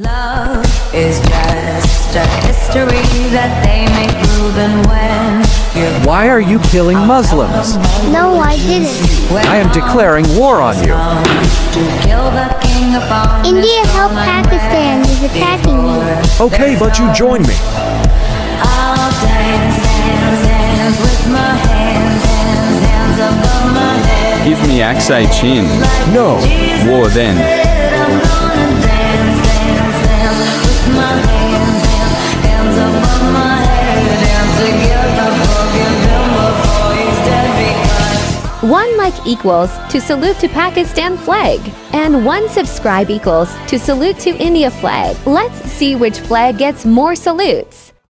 Love is just a history that they may prove when Why are you killing Muslims? No, I didn't. I am declaring war on you. to kill the king upon India this help Pakistan is attacking me. Okay, but you join me. I'll dance, dance, dance with my hands, hands, hands above my head. Give me Aksai Chin. No. War then. One like equals to salute to Pakistan flag. And one subscribe equals to salute to India flag. Let's see which flag gets more salutes.